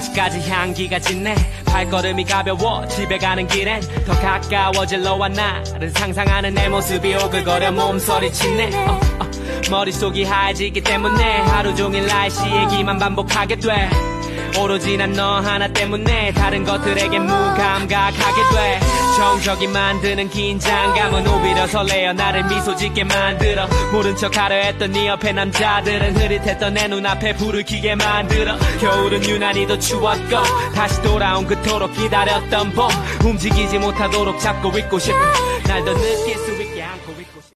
집까지 향기가 짙네 발걸음이 가벼워 집에 가는 길엔 더 가까워질 너와 나를 상상하는 내 모습이 오글거려 몸서리 치네 어, 어, 머릿속이 하얘지기 때문에 하루 종일 날씨 얘기만 반복하게 돼 오로지 난 너 하나 때문에 다른 것들에게 무감각하게 돼. 정적이 만드는 긴장감은 오히려 설레어 나를 미소 짓게 만들어. 모른 척 하려 했던 네 옆에 남자들은 흐릿했던 내 눈앞에 불을 켜게 만들어. 겨울은 유난히 더 추웠고 다시 돌아온 그토록 기다렸던 봄. 움직이지 못하도록 잡고 있고 싶어. 날 더 느낄 수 있게 안고 있고 싶어